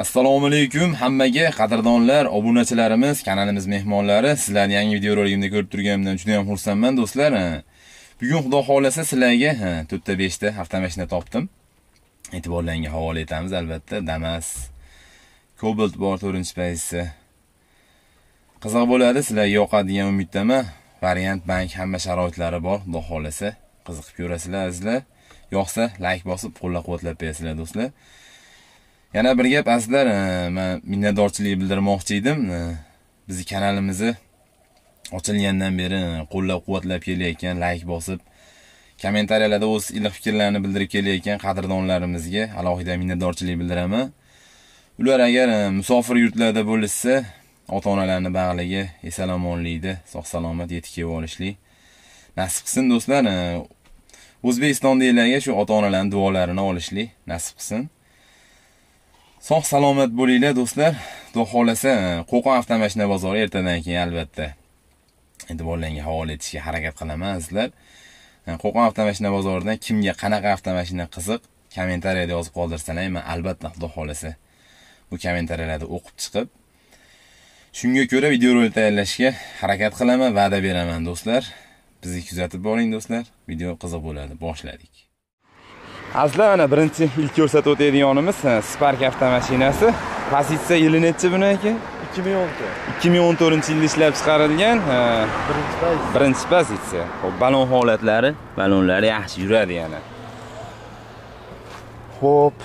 Assalomu alaykum hammaga qadrdonlar, obunachilarimiz, kanalimiz mehmonlari. Sizlarni yangi video roligimda ko'rib turganimdan juda ham xursandman do'stlar. Bugun xudo xolasa sizlarga 4 ta avtomashina topdim. E'tiborlaringizga havola etamiz albatta. Damas Cobalt bor 4-paysi. Qiziq bo'ladi, sizlarga yoqadigan umiddaman. Variant bank hamma sharoitlari bor, xudo xolasa qiziqib ko'rasizlar azizlar. Yoqsa like bosib qo'llab-quvvatlab berasizlar, do'stlar. Yana bir gap azizlar, e, men minnatdorchilik bildirmoqchi edim. E, Bizning kanalimizni ochilgandan beri e, qo'llab-quvvatlab kelayotgan, like bosib, kommentariyalarda o'z iliq fikrlarini bildirib kelayotgan qadrdonlarimizga alohida minnatdorchilik bildiraman. Ular agar musofir yurtlarda bo'lsa, ota-onalarni bag'liga esalomonlikda, sog'-salomat yetib kelib olishlik nasib qilsin do'stlar. O'zbekistondagilarga shu ota-onalarning duolarini olishlik nasib qilsin. Sog' salomat bo'linglar do'stlar. Xudo xohlasa e, Qo'qon avtomashina bozori ertadan keyin albatta e'tiborlaringizga havola etishga harakat qilaman sizlar e, Qo'qon avtomashina bozoridan kimga qanaqa avtomashina qiziq, kommentariyada yozib qoldirsalar, men albatta xudo xohlasa bu kommentariyalarni o'qib chiqib shunga ko'ra videorolik tayyorlashga harakat qilaman, va'da beraman do'stlar. Bizni kuzatib boring do'stlar. Video qiziq bo'ladi. Boshladik. Azizlar, mana birinchi ilk ko'rsatib o'tadiganimiz Spark avtomashinasi. Pozitsiya yili nechi buni aka? 2014. 2014-yilda ishlab chiqarilgan. Birinchi payt. Birinchi pozitsiya. Xo'p, balon holatlari, balonlari yaxshi yuradi yana. Xo'p,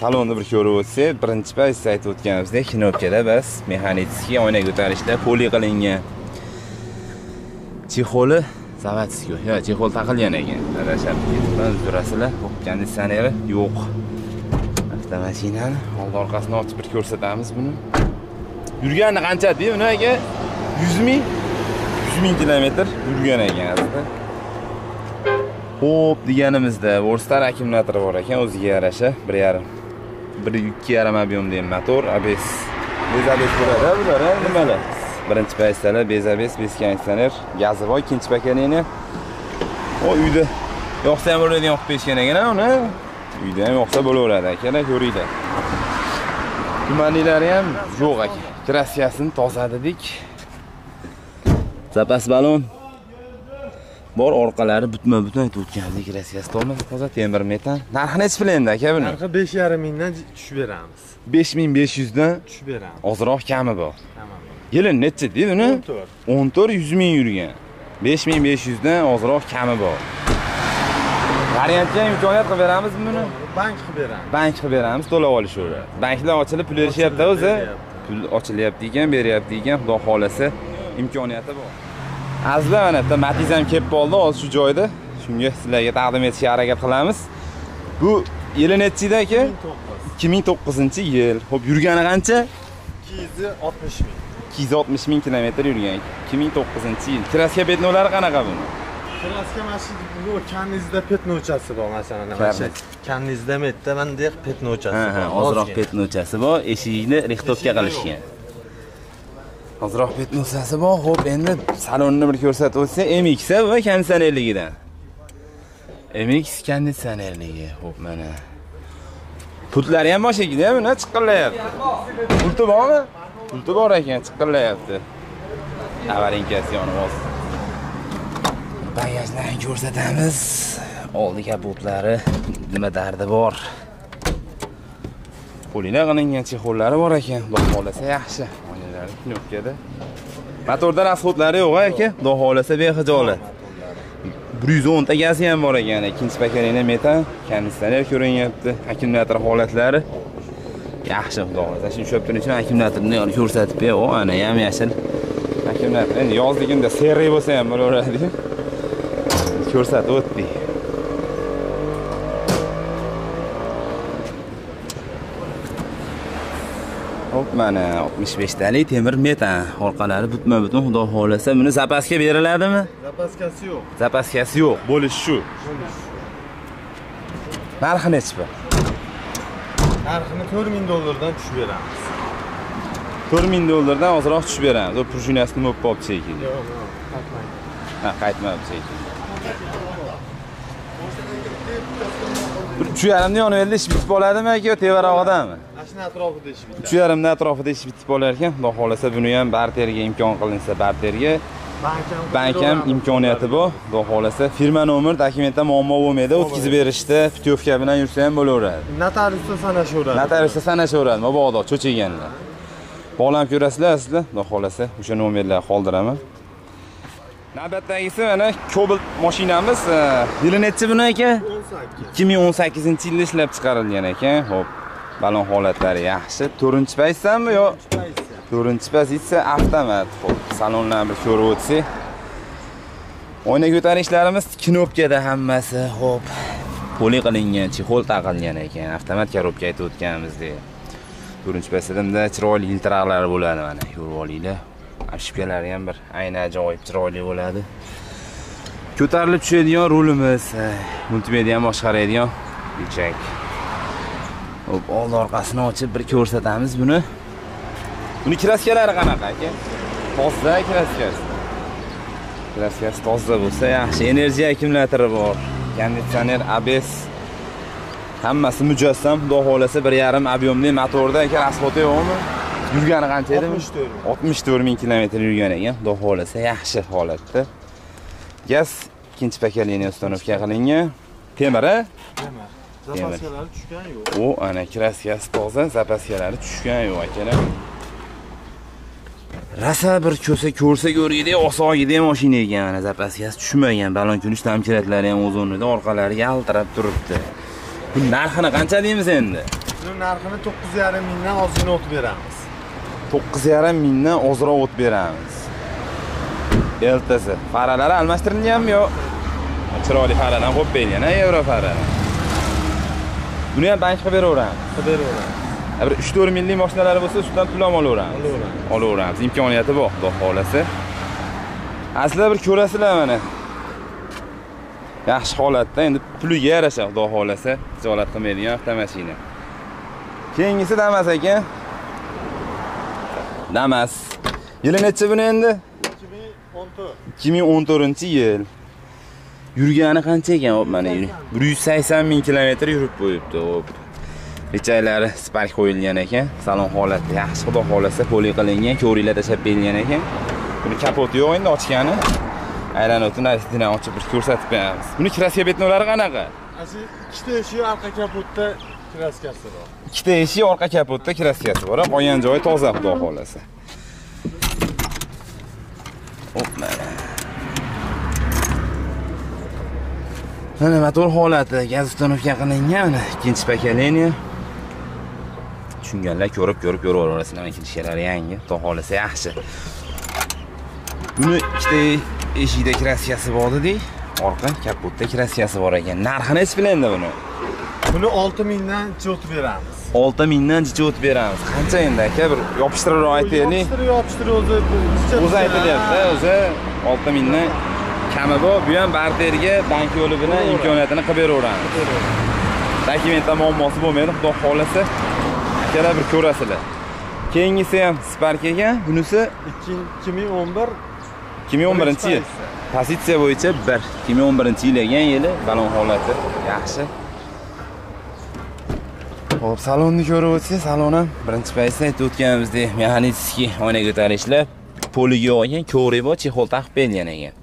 salonni bir ko'rib o'tsak, birinchi pozitsiya aytib o'tganimizdek, knopkada bas mexanический oyna ko'tarishda poli qilingan. Chexoli zavodskiy. Yo, chexol taqilgan ekan. Adashab ketibman, uzrasizlar. Xo'p, konditsioneri yo'q. Avtomashinani oldi orqasini ochib bir ko'rsatamiz buni. Yurgani qancha deydi buni aka? 100 ming 100 ming kilometr yurgan ekan azizlar. Xo'p, deganimizda Worstar akkumulyatori bor ekan, o'ziga yarasha 1.5 1.2 ob'yomda ham motor, ABS. Bezabes bo'ladi bular, nimalar? Birinchi paytsalar bezabes, bez konditsioner, gazi bor, ikkinchi pokoleniya. O uyda yoqsa ham bo'ladigan berishgan ekan uni. Uyda ham yoqsa bo'laveradi akalar, ko'ringlar. Tumanlilari ham yo'q aka. Kraskasini tozaladik. Zapas balon bor orqalari butma butun aytib o'tgandik kraskasi to'la toza temir metan narxi nechi pul endi aka buni Narxi 5,5 mingdan tushib beramiz. 5500 dan Tushib beramiz. ozroq kami bor Tamam. Yili nechi deydi uni 14. 14 100 ming yurgan. 5500 dan ozroq kami bor. Variantga imkoniyat qilib beramizmi buni? Bank qilib beramiz. bank qilib beramiz to'lab olishaveradi. Banklar ochilib pul berishyapti o'zi? pul ochilyapti ekan beryapti ekan xudo xohlasa imkoniyati bor. Azizlar mana bitta matiz ham kelib qoldi hozir shu joyda. Shunga sizlarga taqdim etishga harakat qilamiz. Bu yili nechi edi aka 2009. 2009 yil. Ho'p yurgani qancha? 260 ming. 260 ming kilometr yurgan 2009 yil. Kraska petnolari qanaqa buni Kraska mashina bu kannizda petnochasi bor masalan. Karniz. Kannizda metda bunday petnochasi ha ha bor. ozroq petnochasi bor eshigini rixtovka qilishgan. ozroq petnosasi bor ho'p endi salonni bir ko'rsatib o'tsa mx va konditsionerligidan mx konditsionerligi ho'p mana. Pultlari ham bosh ekida buni chiqillayapti pulti bormi pulti bor ekan chiqillayapti avarinkasi yonib olsin bagajlarni ko'rsatamiz oldi kabutlari nima dardi bor qo'linglar qilingan chexollari bor ekan xudo xohlasa yaxshi oynalari knopkada motorda rasxodlari yo'q aka xudo xohlasa behijolat bir yuz o'nta gazi ham bor ekan ikkinchi pokoleniya metan konditsioner ko'rinyapti akkumulyator holatlari yaxshi xudo xohlasa shu shopning uchun akkumulyatorni ko'rsatib ber o ana ham yashil akkumulyator endi yozligimda serriy bo'lsa ham bo'laveradi ko'rsatib o'tdik Hop mana 65 talik temir metan orqalari butma butun xudo xohlasa buni zapaska beriladimi? Zapaskasi yo'q. Zapaskasi yo'q, bo'lish shu. Narxi nechi bu? Narxini 4000 dollardan tushib beramiz. 4000 dollardan ozroq tushib beramiz. O prujinasini nima bo'lib qolibdi shekilli. Yo'q, yo'q. Qaytmaydi. Ha, qaytmabdi shekilli. Bir 3.5 ni yonib elda ish bitib oladimi aka, tevarog'idami? Mana mashina atrofida ish bitadi. 3,5 dan atrofida ish bitib bo'lar ekan. Xudo xolasa buni ham barterga imkon qilinsa, barterga Bank ham bank ham imkoniyati bor. Xudo xolasa firma nomer dokumentda muammo bo'lmaydi. O'tkazib berishda putyovka bilan yursa ham bo'laveradi. Notariusda sanashaveradi. Notariusda sanashaveradi, mabodo cho'chiganlar. Bog'lanib ko'rasizlar sizlar, xudo xolasa o'sha nomerlarni qoldiraman. Navbatdagisi mana Cobalt mashinamiz. e, Yili nechi buni aka? 18. 2018-yilda ishlab chiqarilgan ekan. Xo'p, balon holatlari yaxshi. 4-paytsanmi yo to'rtinchi 4-pozitsiya avtomat. Xo'p, salonlarni bir ko'rib o'tsak. Oyna ko'tarishlarimiz knopkada hammasi. Xo'p, poli qilingan, chexol taqilgan ekan. Avtomat korobka aytib o'tganimizdek. 4-paytda chiroyli iltiraqlar bo'ladi mana. Ko'rib olinglar. Ashibkalari ham bir ayni ajoyib chiroyli bo'ladi. Ko'tarilib tushadigan rulimiz, e, multimedia ham boshqaradigan ichak. Hop, old orqasini ochib bir ko'rsatamiz buni. Buni kraskalari qanaqa aka? Toza kraskasi. Kraskasi toza bo'lsa yaxshi. Energiya akkumulyatori bor. Konditsioner, ABS hammasi mujassam. Xudo xolasa 1.5 объемli motorda aka asfalti yo'qmi? Yurgani qancha edi? 64 ming. 64 ming kilometr yurgan ekan. Xudo xolasa yaxshi holatda. Gaz ikkinchi pokoleniya ustanovka qilingan. Temir, a? Nima? Zapaskalari tushgan yo'q. u ana kraskasi toza zapaskalari tushgan yo'q akalar rasa bir ko'sa ko'rsa ko'rgidek osog'idek mashina ekan mana zapaskasi tushmagan. Balon kunish tamkiratlari ham o'z o'rnida orqalari yaltirab turibdi. Bu narxini qancha deymiz endi? Buni narxini 9,5 mingdan ozgina o'tib beramiz. to'qqiz yarim mingdan ozroq o't beramiz. Eltasi faralari almashtirilganmi yo chiroyli faradan qo'yib berilgan a yevro fara buni ham bank qilib beraveramiz. Qilib beraveramiz. Bir 3-4 millik mashinalari bo'lsa ustidan pul ham olaveramiz. Olaveramiz. olaveramiz. Imkoniyati bor xudo xohlasa aslida bir ko'rasizlar mana yaxshi holatda endi puliga yarasha xudo xohlasa. Tijorat qilmaydigan avtomashina. Keyingisi damas ekan damas. Yili nechi buni endi? 2014. 2014 yil. Yurgani qancha ekan? Hop mana 180 ming kilometr yurib qo'yibdi hop Bechaylari spark qo'yilgan ekan. Salon holati yaxshi, xudo xolasa poli qilingan, ko'ringlar tashlab berilgan ekan. Buni kapoti yo'q endi ochgani. Aylanuvni narsidan ochib bir ko'rsatib beramiz. Buni kraska betnolari qanaqa? Ikkita eshik orqa kapotda kraskasi bor. Ikkita eshik orqa kapotda kraskasi bor, qolgan joyi toza xudo xolasa. Hop mana. Mana motor holati gaz ustanovka qilingan, mana ikkinchi pokoleniya. Tushunganlar ko'rib ko'rib ko'raverasizlar, ikkinchalari yangi, xudo xolasa yaxshi. Buni ikkita eshikda kraskasi bor dedik. Orqa kapotda kraskasi bor ekan. Narxi nechi bilanda buni? Buni 6 mingdan o'tib beramiz. 6 mingdan jicha o'tib beramiz. Qancha endi aka? Bir yopishtirib aytaylik. Yopishtirib yopishtirib o'zi O'zi aytilyapti, o'zi 6 mingdan kami bor. Bu ham barterga bank yo'li bilan imkoniyatini qilib beraveramiz. Dokumentda muammosi bo'lmaydi, xudo xolasa. Akalar bir ko'rasizlar. Keyingisi ham Spark ekan. Bunisi 2011 2011-yil. Pozitsiya bo'yicha 1. 2011-yil ekan yili, balon holati yaxshi. Xo'p, salonni ko'rib o'tsak, salon ham birinchi paytda aytib o'tganimizdek mexanический oyna ko'tarishlar poliga yo'q ekan, ko'rik bor, chexol taqib berilgan ekan.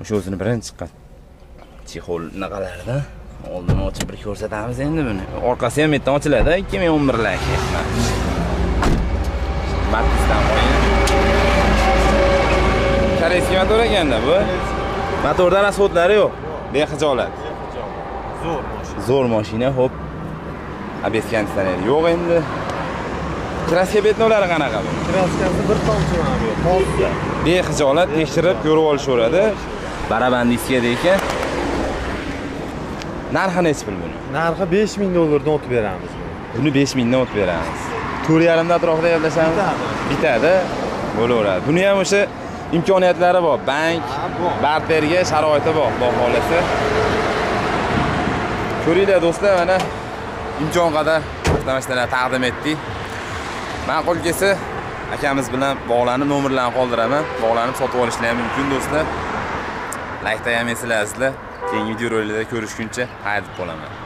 O'sha o'zini birinchi qat chexol naqalarida oldini ochib bir ko'rsatamiz endi buni. Orqasi ham yerdan ochiladi, 2011 lar ekan. Matizdan qo'ying. Koreyskiy motor ekanda bu. Motorda rasxodlari yo'q. Bexijolat. zo'r mashina. Zo'r mashina. ABS konditsioneri yo'q endi. Kraska betnolari qanaqa bu? Kraskasi bir tomchi ham yo'q. Toza. Bexijolat tekshirib ko'rib olishaveradi. Barabandiskiya ekan. Narxi nechi pul buni? Narxi 5000 dollardan o'tib beramiz. buni. Buni 5000 dan o'tib beramiz. 4.5 atrofida gaplashamiz. Bitadi. Bo'laveradi. Buni ham o'sha imkoniyatlari bor. Bank, barterga sharoiti bor, xudo xolasa. Ko'ringlar do'stlar, mana imkon qadar avtomashinalar taqdim etdik. Ma'qul kelsa akamiz bilan bog'lanib nomerlarni qoldiraman. Bog'lanib sotib olishlar ham mumkin do'stlar. Laykda ham esilasizlar. Keyingi videoroliklarda ko'rishguncha xayr deb qolaman.